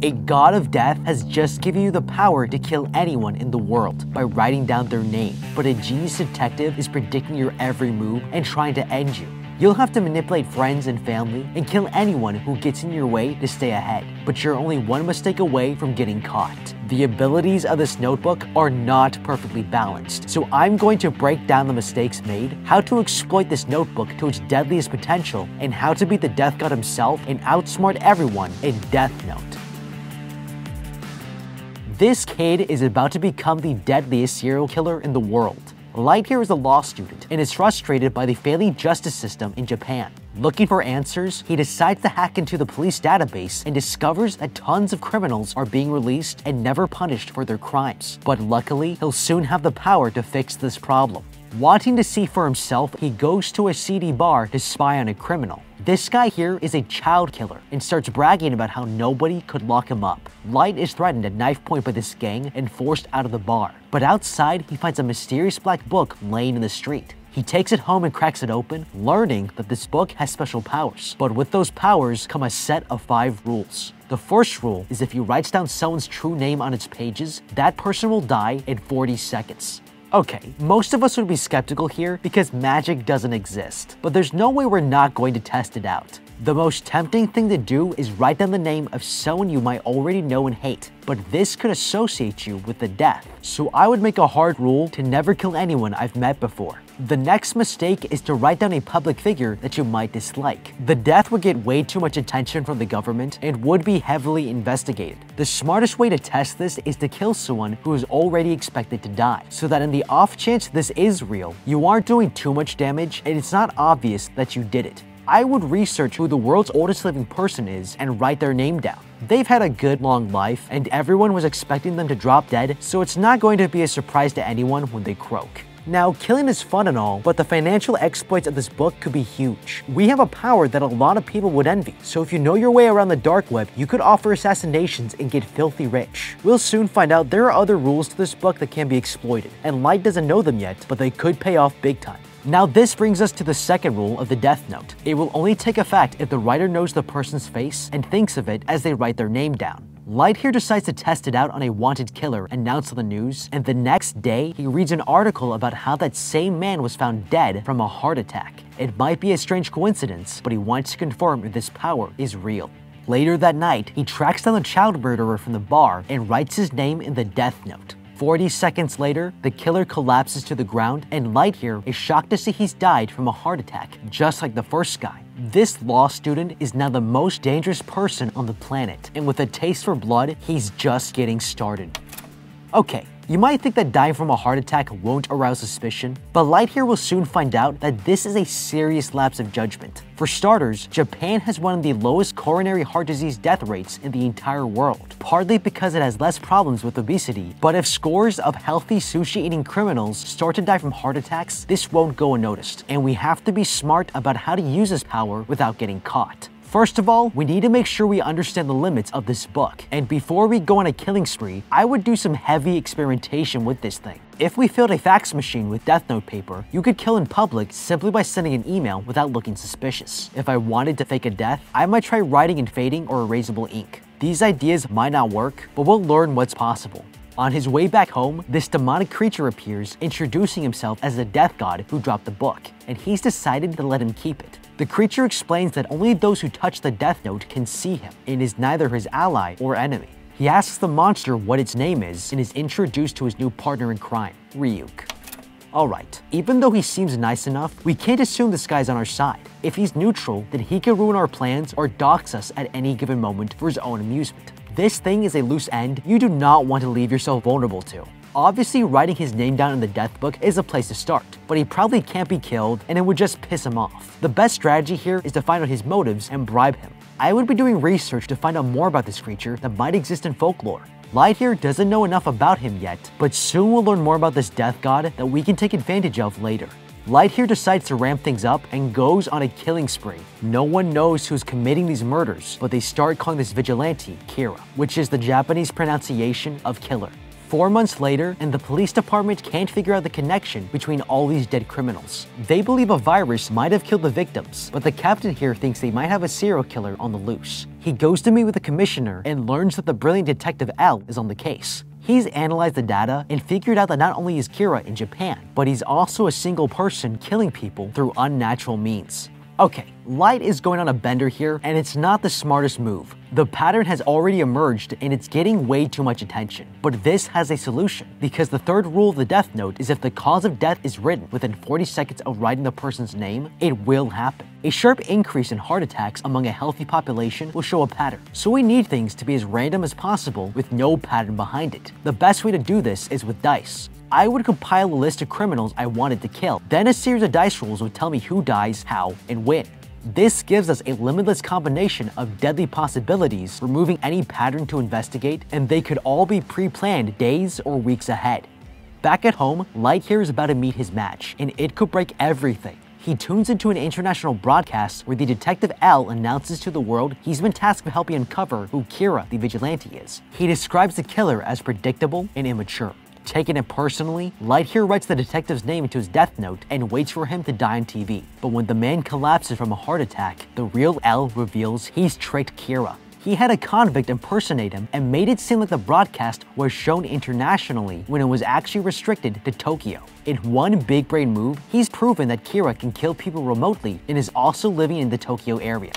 A god of death has just given you the power to kill anyone in the world by writing down their name, but a genius detective is predicting your every move and trying to end you. You'll have to manipulate friends and family and kill anyone who gets in your way to stay ahead, but you're only one mistake away from getting caught. The abilities of this notebook are not perfectly balanced, so I'm going to break down the mistakes made, how to exploit this notebook to its deadliest potential, and how to beat the Death God himself and outsmart everyone in Death Note. This kid is about to become the deadliest serial killer in the world. Light Yagami is a law student and is frustrated by the failing justice system in Japan. Looking for answers, he decides to hack into the police database and discovers that tons of criminals are being released and never punished for their crimes. But luckily, he'll soon have the power to fix this problem. Wanting to see for himself, he goes to a seedy bar to spy on a criminal. This guy here is a child killer and starts bragging about how nobody could lock him up. Light is threatened at knife point by this gang and forced out of the bar. But outside, he finds a mysterious black book laying in the street. He takes it home and cracks it open, learning that this book has special powers. But with those powers come a set of five rules. The first rule is if you write down someone's true name on its pages, that person will die in 40 seconds. Okay, most of us would be skeptical here because magic doesn't exist, but there's no way we're not going to test it out. The most tempting thing to do is write down the name of someone you might already know and hate, but this could associate you with the death. So I would make a hard rule to never kill anyone I've met before. The next mistake is to write down a public figure that you might dislike. The death would get way too much attention from the government and would be heavily investigated. The smartest way to test this is to kill someone who is already expected to die, so that in the off chance this is real, you aren't doing too much damage and it's not obvious that you did it. I would research who the world's oldest living person is and write their name down. They've had a good long life, and everyone was expecting them to drop dead, so it's not going to be a surprise to anyone when they croak. Now, killing is fun and all, but the financial exploits of this book could be huge. We have a power that a lot of people would envy, so if you know your way around the dark web, you could offer assassinations and get filthy rich. We'll soon find out there are other rules to this book that can be exploited, and Light doesn't know them yet, but they could pay off big time. Now this brings us to the second rule of the Death Note. It will only take effect if the writer knows the person's face and thinks of it as they write their name down. Light here decides to test it out on a wanted killer announced on the news, and the next day, he reads an article about how that same man was found dead from a heart attack. It might be a strange coincidence, but he wants to confirm if this power is real. Later that night, he tracks down the child murderer from the bar and writes his name in the Death Note. 40 seconds later, the killer collapses to the ground, and Light here is shocked to see he's died from a heart attack, just like the first guy. This law student is now the most dangerous person on the planet, and with a taste for blood, he's just getting started. Okay, you might think that dying from a heart attack won't arouse suspicion, but Light here will soon find out that this is a serious lapse of judgment. For starters, Japan has one of the lowest coronary heart disease death rates in the entire world, partly because it has less problems with obesity. But if scores of healthy sushi eating criminals start to die from heart attacks, this won't go unnoticed, and we have to be smart about how to use this power without getting caught. First of all, we need to make sure we understand the limits of this book. And before we go on a killing spree, I would do some heavy experimentation with this thing. If we filled a fax machine with Death Note paper, you could kill in public simply by sending an email without looking suspicious. If I wanted to fake a death, I might try writing in fading or erasable ink. These ideas might not work, but we'll learn what's possible. On his way back home, this demonic creature appears, introducing himself as the death god who dropped the book, and he's decided to let him keep it. The creature explains that only those who touch the Death Note can see him, and is neither his ally or enemy. He asks the monster what its name is, and is introduced to his new partner in crime, Ryuk. Alright, even though he seems nice enough, we can't assume this guy's on our side. If he's neutral, then he can ruin our plans or dox us at any given moment for his own amusement. This thing is a loose end you do not want to leave yourself vulnerable to. Obviously, writing his name down in the death book is a place to start, but he probably can't be killed and it would just piss him off. The best strategy here is to find out his motives and bribe him. I would be doing research to find out more about this creature that might exist in folklore. Light here doesn't know enough about him yet, but soon we'll learn more about this death god that we can take advantage of later. Light here decides to ramp things up and goes on a killing spree. No one knows who's committing these murders, but they start calling this vigilante Kira, which is the Japanese pronunciation of killer. Four months later, and the police department can't figure out the connection between all these dead criminals. They believe a virus might have killed the victims, but the captain here thinks they might have a serial killer on the loose. He goes to meet with the commissioner and learns that the brilliant detective L is on the case. He's analyzed the data and figured out that not only is Kira in Japan, but he's also a single person killing people through unnatural means. Okay, Light is going on a bender here, and it's not the smartest move. The pattern has already emerged and it's getting way too much attention. But this has a solution, because the third rule of the Death Note is if the cause of death is written within 40 seconds of writing the person's name, it will happen. A sharp increase in heart attacks among a healthy population will show a pattern, so we need things to be as random as possible with no pattern behind it. The best way to do this is with dice. I would compile a list of criminals I wanted to kill. Then a series of dice rolls would tell me who dies, how, and when. This gives us a limitless combination of deadly possibilities, removing any pattern to investigate, and they could all be pre-planned days or weeks ahead. Back at home, Light here is about to meet his match, and it could break everything. He tunes into an international broadcast where the detective L announces to the world he's been tasked with helping uncover who Kira the vigilante is. He describes the killer as predictable and immature. Taking it personally, Light here writes the detective's name into his death note and waits for him to die on TV. But when the man collapses from a heart attack, the real L reveals he's tricked Kira. He had a convict impersonate him and made it seem like the broadcast was shown internationally when it was actually restricted to Tokyo. In one big brain move, he's proven that Kira can kill people remotely and is also living in the Tokyo area.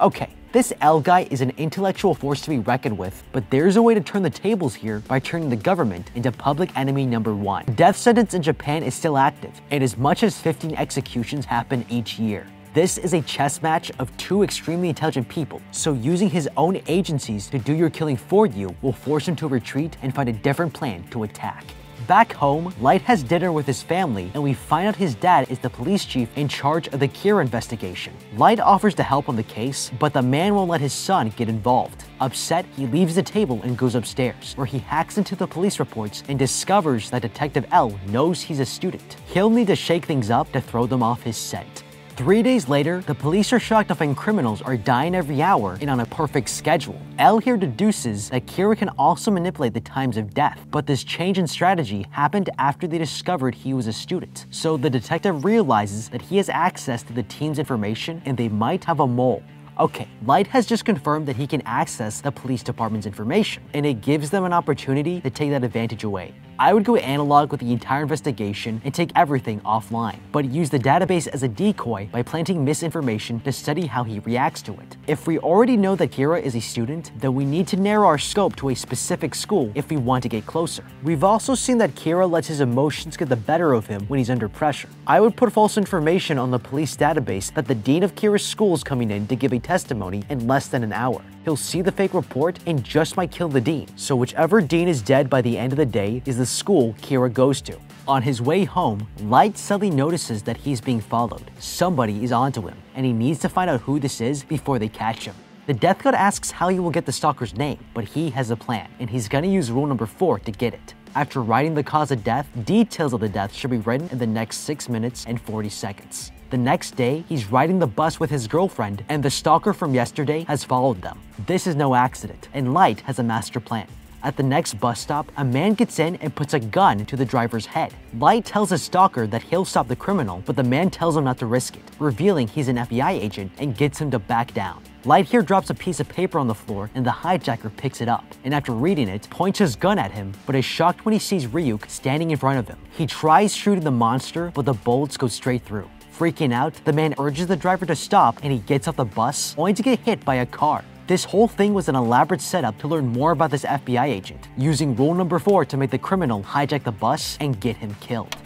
Okay, this L guy is an intellectual force to be reckoned with, but there's a way to turn the tables here by turning the government into public enemy number one. Death sentence in Japan is still active, and as much as 15 executions happen each year. This is a chess match of two extremely intelligent people, so using his own agencies to do your killing for you will force him to retreat and find a different plan to attack. Back home, Light has dinner with his family, and we find out his dad is the police chief in charge of the Kira investigation. Light offers to help on the case, but the man won't let his son get involved. Upset, he leaves the table and goes upstairs, where he hacks into the police reports and discovers that Detective L knows he's a student. He'll need to shake things up to throw them off his scent. Three days later, the police are shocked to find criminals are dying every hour and on a perfect schedule. L here deduces that Kira can also manipulate the times of death, but this change in strategy happened after they discovered he was a student. So the detective realizes that he has access to the team's information and they might have a mole. Okay, Light has just confirmed that he can access the police department's information, and it gives them an opportunity to take that advantage away. I would go analog with the entire investigation and take everything offline, but use the database as a decoy by planting misinformation to study how he reacts to it. If we already know that Kira is a student, then we need to narrow our scope to a specific school if we want to get closer. We've also seen that Kira lets his emotions get the better of him when he's under pressure. I would put false information on the police database that the dean of Kira's school is coming in to give a testimony in less than an hour he'll see the fake report and just might kill the dean. So whichever dean is dead by the end of the day is the school Kira goes to. On his way home, Light suddenly notices that he's being followed. Somebody is onto him, and he needs to find out who this is before they catch him. The Death God asks how he will get the stalker's name, but he has a plan, and he's gonna use rule number 4 to get it. After writing the cause of death, details of the death should be written in the next 6 minutes and 40 seconds. The next day, he's riding the bus with his girlfriend, and the stalker from yesterday has followed them. This is no accident, and Light has a master plan. At the next bus stop, a man gets in and puts a gun to the driver's head. Light tells his stalker that he'll stop the criminal, but the man tells him not to risk it, revealing he's an FBI agent and gets him to back down. Light here drops a piece of paper on the floor and the hijacker picks it up, and after reading it, points his gun at him, but is shocked when he sees Ryuk standing in front of him. He tries shooting the monster, but the bullets go straight through. Freaking out, the man urges the driver to stop and he gets off the bus, only to get hit by a car. This whole thing was an elaborate setup to learn more about this FBI agent, using rule number 4 to make the criminal hijack the bus and get him killed.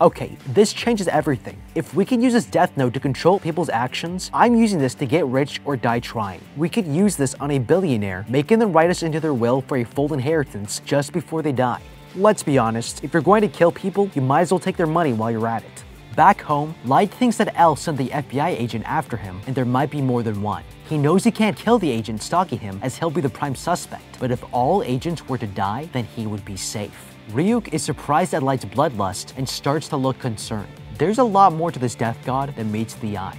Okay, this changes everything. If we can use this death note to control people's actions, I'm using this to get rich or die trying. We could use this on a billionaire, making them write us into their will for a full inheritance just before they die. Let's be honest, if you're going to kill people, you might as well take their money while you're at it. Back home, Light thinks that L sent the FBI agent after him, and there might be more than one. He knows he can't kill the agent stalking him as he'll be the prime suspect, but if all agents were to die, then he would be safe. Ryuk is surprised at Light's bloodlust and starts to look concerned. There's a lot more to this death god than meets the eye.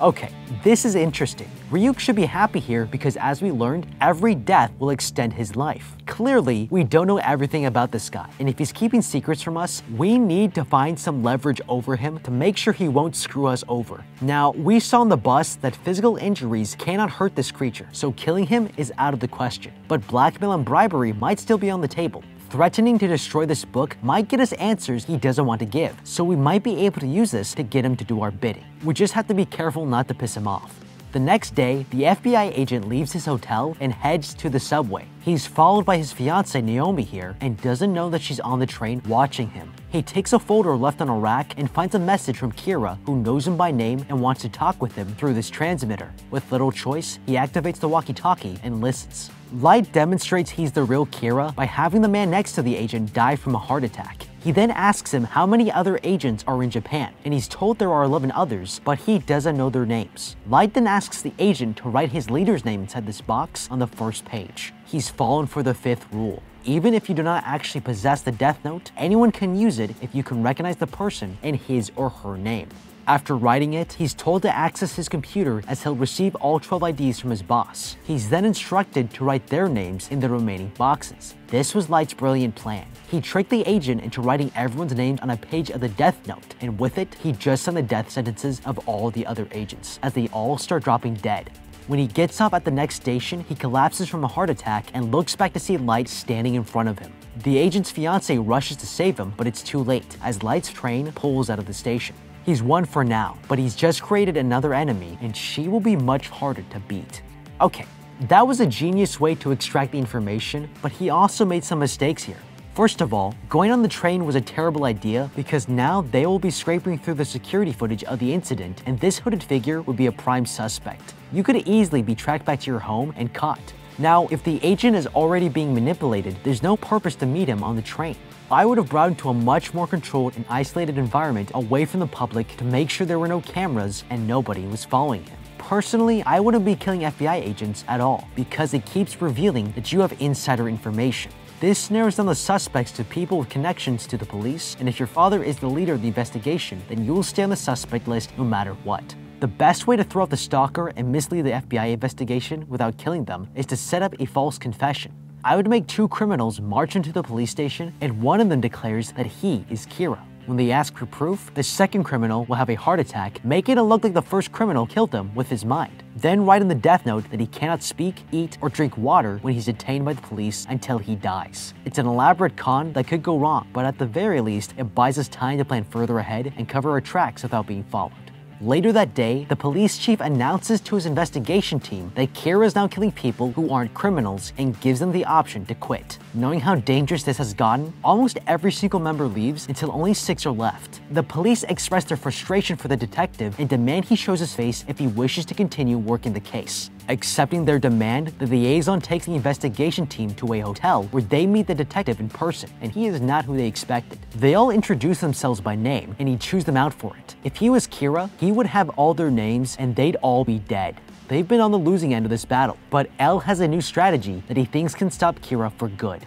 Okay, this is interesting. Ryuk should be happy here because as we learned, every death will extend his life. Clearly, we don't know everything about this guy, and if he's keeping secrets from us, we need to find some leverage over him to make sure he won't screw us over. Now, we saw on the bus that physical injuries cannot hurt this creature, so killing him is out of the question. But blackmail and bribery might still be on the table. Threatening to destroy this book might get us answers he doesn't want to give, so we might be able to use this to get him to do our bidding. We just have to be careful not to piss him off. The next day, the FBI agent leaves his hotel and heads to the subway. He's followed by his fiancee Naomi here and doesn't know that she's on the train watching him. He takes a folder left on a rack and finds a message from Kira, who knows him by name and wants to talk with him through this transmitter. With little choice, he activates the walkie-talkie and listens. Light demonstrates he's the real Kira by having the man next to the agent die from a heart attack. He then asks him how many other agents are in Japan, and he's told there are 11 others, but he doesn't know their names. Light then asks the agent to write his leader's name inside this box on the first page. He's fallen for the fifth rule. Even if you do not actually possess the Death Note, anyone can use it if you can recognize the person in his or her name. After writing it, he's told to access his computer as he'll receive all 12 IDs from his boss. He's then instructed to write their names in the remaining boxes. This was Light's brilliant plan. He tricked the agent into writing everyone's names on a page of the death note, and with it, he just sent the death sentences of all the other agents, as they all start dropping dead. When he gets up at the next station, he collapses from a heart attack and looks back to see Light standing in front of him. The agent's fiance rushes to save him, but it's too late, as Light's train pulls out of the station. He's won for now, but he's just created another enemy, and she will be much harder to beat. Okay, that was a genius way to extract the information, but he also made some mistakes here. First of all, going on the train was a terrible idea because now they will be scraping through the security footage of the incident and this hooded figure would be a prime suspect. You could easily be tracked back to your home and caught. Now, if the agent is already being manipulated, there's no purpose to meet him on the train. I would have brought him to a much more controlled and isolated environment away from the public to make sure there were no cameras and nobody was following him. Personally, I wouldn't be killing FBI agents at all because it keeps revealing that you have insider information. This narrows down the suspects to people with connections to the police, and if your father is the leader of the investigation, then you will stay on the suspect list no matter what. The best way to throw out the stalker and mislead the FBI investigation without killing them is to set up a false confession. I would make two criminals march into the police station and one of them declares that he is Kira. When they ask for proof, the second criminal will have a heart attack, making it look like the first criminal killed him with his mind. Then write in the death note that he cannot speak, eat, or drink water when he's detained by the police until he dies. It's an elaborate con that could go wrong, but at the very least, it buys us time to plan further ahead and cover our tracks without being followed. Later that day, the police chief announces to his investigation team that Kira is now killing people who aren't criminals and gives them the option to quit. Knowing how dangerous this has gotten, almost every single member leaves until only six are left. The police express their frustration for the detective and demand he shows his face if he wishes to continue working the case. Accepting their demand, the liaison takes the investigation team to a hotel where they meet the detective in person, and he is not who they expected. They all introduce themselves by name, and he chews them out for it. If he was Kira, he would have all their names and they'd all be dead. They've been on the losing end of this battle, but L has a new strategy that he thinks can stop Kira for good.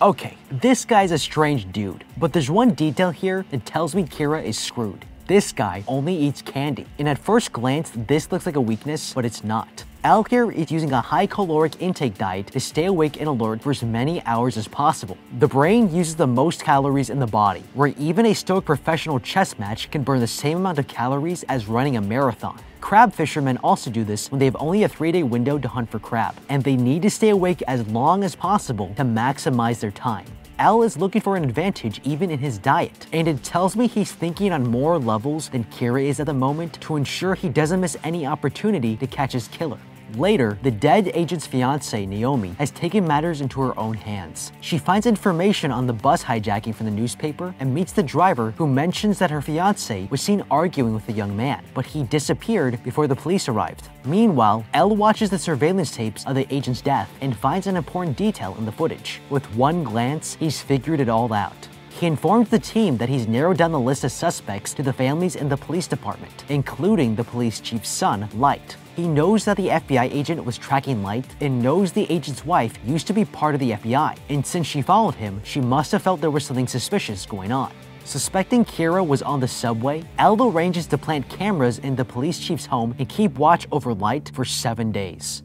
Okay, this guy's a strange dude, but there's one detail here that tells me Kira is screwed. This guy only eats candy, and at first glance, this looks like a weakness, but it's not. L here is using a high caloric intake diet to stay awake and alert for as many hours as possible. The brain uses the most calories in the body, where even a stoic professional chess match can burn the same amount of calories as running a marathon. Crab fishermen also do this when they have only a 3-day window to hunt for crab, and they need to stay awake as long as possible to maximize their time. L is looking for an advantage even in his diet, and it tells me he's thinking on more levels than Kira is at the moment to ensure he doesn't miss any opportunity to catch his killer. Later, the dead agent's fiancee, Naomi, has taken matters into her own hands. She finds information on the bus hijacking from the newspaper and meets the driver who mentions that her fiance was seen arguing with a young man, but he disappeared before the police arrived. Meanwhile, L watches the surveillance tapes of the agent's death and finds an important detail in the footage. With one glance, he's figured it all out. He informs the team that he's narrowed down the list of suspects to the families in the police department, including the police chief's son, Light. He knows that the FBI agent was tracking Light and knows the agent's wife used to be part of the FBI, and since she followed him, she must have felt there was something suspicious going on. Suspecting Kira was on the subway, Aldo arranges to plant cameras in the police chief's home and keep watch over Light for seven days.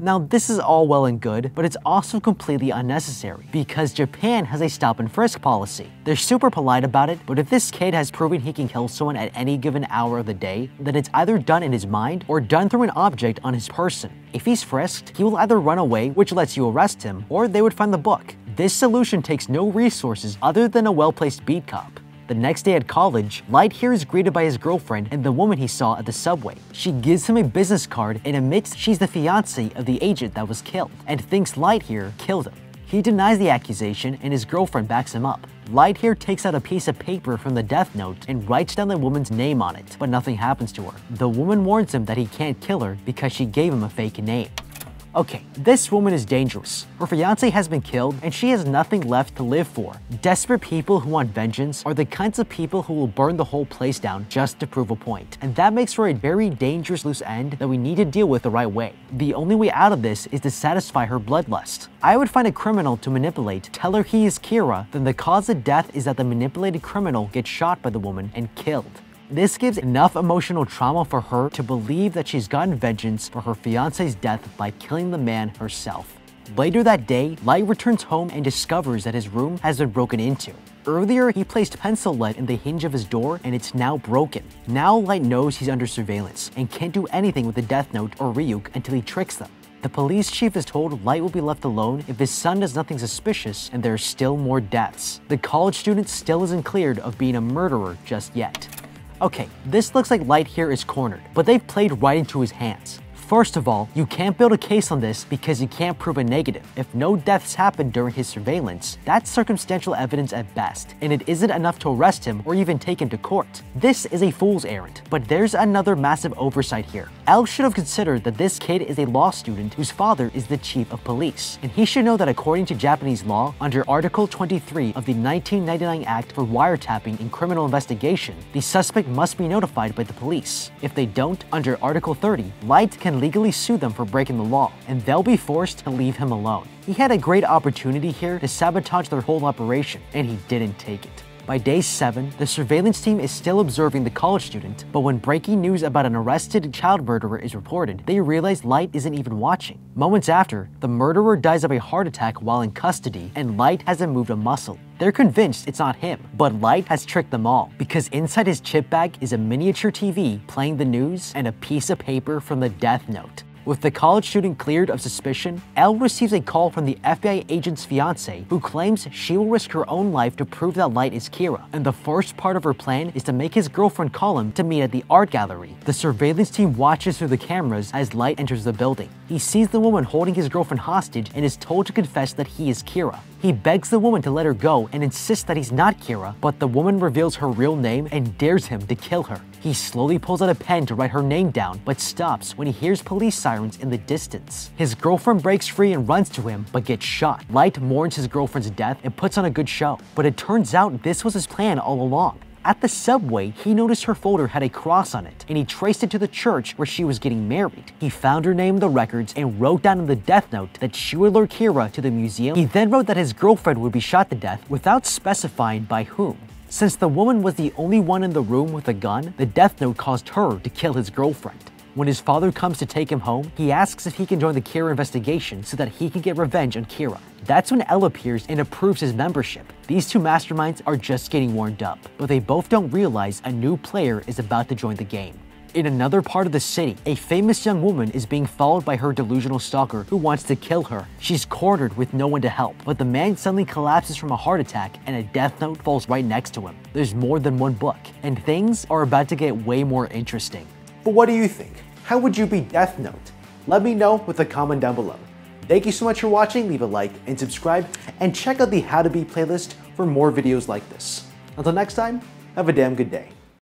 Now, this is all well and good, but it's also completely unnecessary because Japan has a stop and frisk policy. They're super polite about it, but if this kid has proven he can kill someone at any given hour of the day, then it's either done in his mind or done through an object on his person. If he's frisked, he will either run away, which lets you arrest him, or they would find the book. This solution takes no resources other than a well-placed beat cop. The next day at college, Light here is greeted by his girlfriend and the woman he saw at the subway. She gives him a business card and admits she's the fiance of the agent that was killed, and thinks Light here killed him. He denies the accusation and his girlfriend backs him up. Light here takes out a piece of paper from the death note and writes down the woman's name on it, but nothing happens to her. The woman warns him that he can't kill her because she gave him a fake name. Okay, this woman is dangerous. Her fiance has been killed and she has nothing left to live for. Desperate people who want vengeance are the kinds of people who will burn the whole place down just to prove a point. And that makes for a very dangerous loose end that we need to deal with the right way. The only way out of this is to satisfy her bloodlust. I would find a criminal to manipulate, tell her he is Kira, then the cause of death is that the manipulated criminal gets shot by the woman and killed. This gives enough emotional trauma for her to believe that she's gotten vengeance for her fiance's death by killing the man herself. Later that day, Light returns home and discovers that his room has been broken into. Earlier, he placed pencil lead in the hinge of his door and it's now broken. Now Light knows he's under surveillance and can't do anything with the Death Note or Ryuk until he tricks them. The police chief is told Light will be left alone if his son does nothing suspicious and there are still more deaths. The college student still isn't cleared of being a murderer just yet. Okay, this looks like Light here is cornered, but they've played right into his hands. First of all, you can't build a case on this because you can't prove a negative. If no deaths happened during his surveillance, that's circumstantial evidence at best, and it isn't enough to arrest him or even take him to court. This is a fool's errand, but there's another massive oversight here. L should have considered that this kid is a law student whose father is the chief of police, and he should know that according to Japanese law, under Article 23 of the 1999 Act for wiretapping in criminal investigation, the suspect must be notified by the police. If they don't, under Article 30, Light can legally sue them for breaking the law, and they'll be forced to leave him alone. He had a great opportunity here to sabotage their whole operation, and he didn't take it. By day 7, the surveillance team is still observing the college student, but when breaking news about an arrested child murderer is reported, they realize Light isn't even watching. Moments after, the murderer dies of a heart attack while in custody, and Light hasn't moved a muscle. They're convinced it's not him, but Light has tricked them all, because inside his chip bag is a miniature TV playing the news and a piece of paper from the death note. With the college student cleared of suspicion, L receives a call from the FBI agent's fiance who claims she will risk her own life to prove that Light is Kira, and the first part of her plan is to make his girlfriend call him to meet at the art gallery. The surveillance team watches through the cameras as Light enters the building. He sees the woman holding his girlfriend hostage and is told to confess that he is Kira. He begs the woman to let her go and insists that he's not Kira, but the woman reveals her real name and dares him to kill her. He slowly pulls out a pen to write her name down, but stops when he hears police sirens in the distance. His girlfriend breaks free and runs to him, but gets shot. Light mourns his girlfriend's death and puts on a good show, but it turns out this was his plan all along. At the subway, he noticed her folder had a cross on it, and he traced it to the church where she was getting married. He found her name in the records and wrote down in the death note that she would lure Kira to the museum. He then wrote that his girlfriend would be shot to death without specifying by whom. Since the woman was the only one in the room with a gun, the death note caused her to kill his girlfriend. When his father comes to take him home, he asks if he can join the Kira investigation so that he can get revenge on Kira. That's when L appears and approves his membership. These two masterminds are just getting warmed up, but they both don't realize a new player is about to join the game. In another part of the city, a famous young woman is being followed by her delusional stalker who wants to kill her. She's cornered with no one to help, but the man suddenly collapses from a heart attack and a death note falls right next to him. There's more than one book, and things are about to get way more interesting. But what do you think? How would you be Death Note? Let me know with a comment down below. Thank you so much for watching, leave a like and subscribe, and check out the How to Beat playlist for more videos like this. Until next time, have a damn good day.